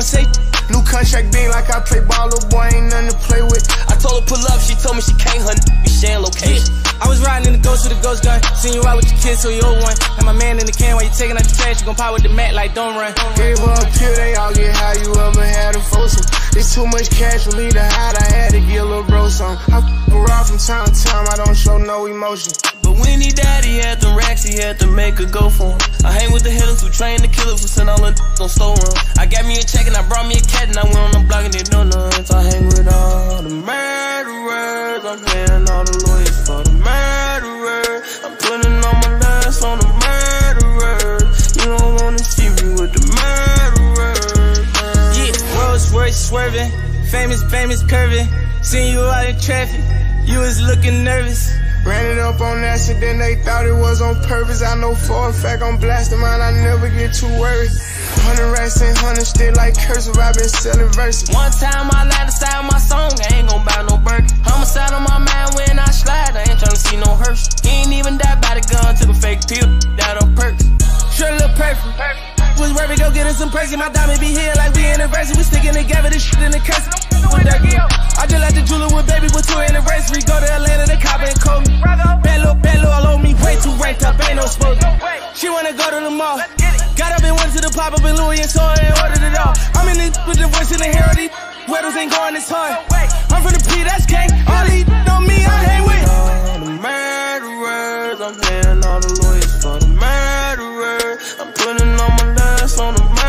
know I ain't never gonna say. New contract being like I play ball, little boy ain't nothing to play with. I told her pull up, she told me she can't hunt. We sharing location. I was riding in the ghost with a ghost gun. Seen you out with your kids, so you old one. And my man in the can while you taking out the trash. You gon' pop with the mat like don't run. Gave her a pill, they all get high. You ever had a foursome? It's too much cash for me to hide. I had to get a little bro some. I f around from time to time. I don't show no emotion. But when he died, he had them racks, he had to make a go for him. I hang with the hitters who train the killers who send all the on store. I got me a check and I brought me a cat and I went on the block and they know nothing. So I hang with all the murderers. I'm paying all the lawyers for the murderers. I'm putting all my last on the. Swerving, famous, famous curving. Seen you out in traffic, you was looking nervous. Ran it up on accident, they thought it was on purpose. I know for a fact I'm blasting mine, I never get too worried. Hundred racks and hundred still like cursive, i been selling verses. One time I lied to style my song, I ain't gon' buy no burger. Homicide on my mind when I slide, I ain't tryna see no hearse. He ain't even died by the gun, took a fake pill, died on perks. Sure look perfect. Was it, go get us some perks. My diamond be here like we anniversary. We sticking together, this shit in the curse. I just like the jeweler with baby with two anniversary. Go to Atlanta, the cop and call me. Bad little, bad little, all on me. Way too ranked up, ain't no smoke. She wanna go to the mall. Got up and went to the pop up in Louis and saw and ordered it all. I'm in this with the voice in the these weddles ain't going this hard. I'm from the P, that's gang. All these on me, I hang with. All the murderers, I'm paying all the lawyers for the murderers. I'm putting all my on the